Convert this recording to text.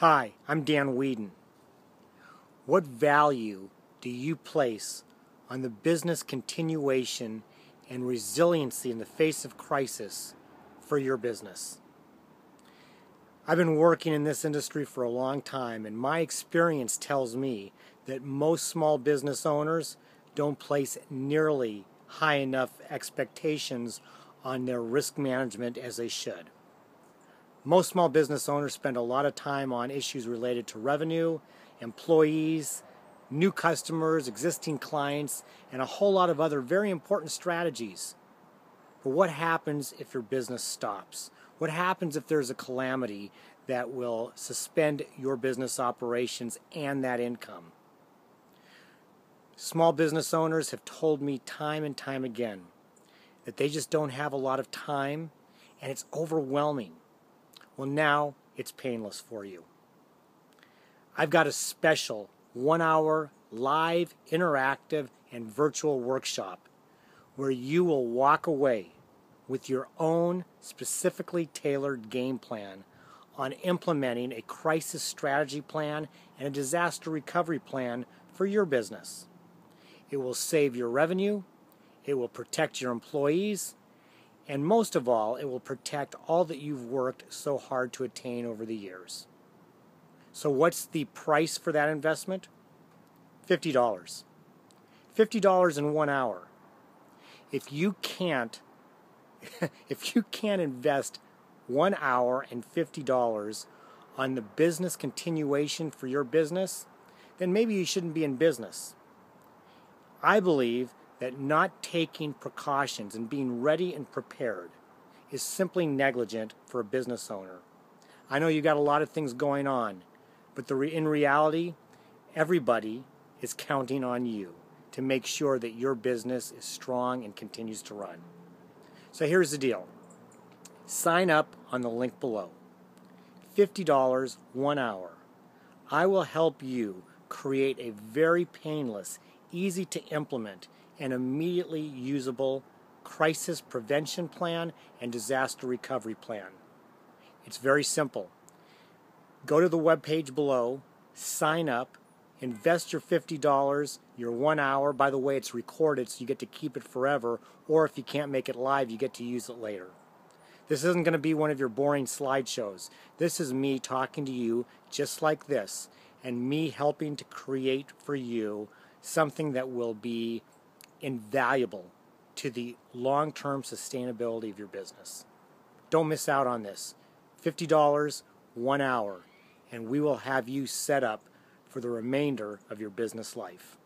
Hi, I'm Dan Weedin. What value do you place on the business continuation and resiliency in the face of crisis for your business? I've been working in this industry for a long time, and my experience tells me that most small business owners don't place nearly high enough expectations on their risk management as they should. Most small business owners spend a lot of time on issues related to revenue, employees, new customers, existing clients, and a whole lot of other very important strategies. But what happens if your business stops? What happens if there's a calamity that will suspend your business operations and that income? Small business owners have told me time and time again that they just don't have a lot of time and it's overwhelming. Well, now it's painless for you. I've got a special one hour live, interactive, and virtual workshop where you will walk away with your own specifically tailored game plan on implementing a crisis strategy plan and a disaster recovery plan for your business. It will save your revenue, it will protect your employees, and most of all, it will protect all that you've worked so hard to attain over the years. So, what's the price for that investment? $50. $50 in one hour. If you can't, if you can't invest one hour and $50 on the business continuation for your business, then maybe you shouldn't be in business. I believe that not taking precautions and being ready and prepared is simply negligent for a business owner. I know you got a lot of things going on, but the re- in reality, everybody is counting on you to make sure that your business is strong and continues to run. So here's the deal. Sign up on the link below. $50 one hour. I will help you create a very painless, easy to implement and immediately usable crisis prevention plan and disaster recovery plan. It's very simple. Go to the web page below, sign up, invest your $50, your one hour. By the way, it's recorded, so you get to keep it forever, or if you can't make it live, you get to use it later. This isn't going to be one of your boring slideshows. This is me talking to you just like this, and me helping to create for you something that will be invaluable to the long term sustainability of your business. Don't miss out on this. $50, one hour, and we will have you set up for the remainder of your business life.